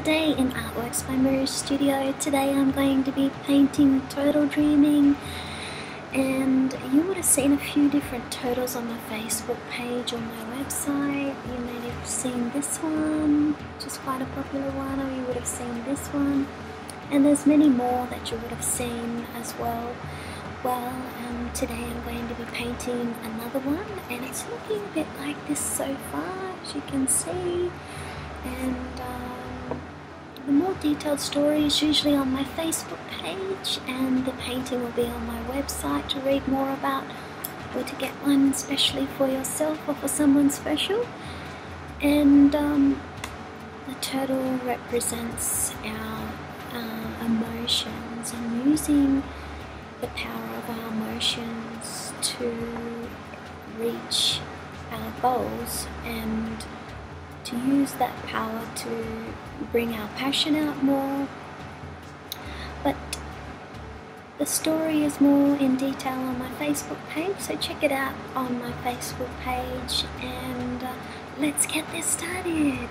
another day in Artworks by Mirree Studio. Today I'm going to be painting Turtle Dreaming and you would have seen a few different turtles on my Facebook page or my website. You may have seen this one, which is quite a popular one, or you would have seen this one. And there's many more that you would have seen as well. Well, um, today I'm going to be painting another one and it's looking a bit like this so far, as you can see and um, detailed story is usually on my Facebook page and the painting will be on my website to read more about. Or to get one especially for yourself or for someone special. And um, the turtle represents our uh, emotions and using the power of our emotions to reach our goals and to use that power to bring our passion out more. But the story is more in detail on my Facebook page, so check it out on my Facebook page and uh, let's get this started.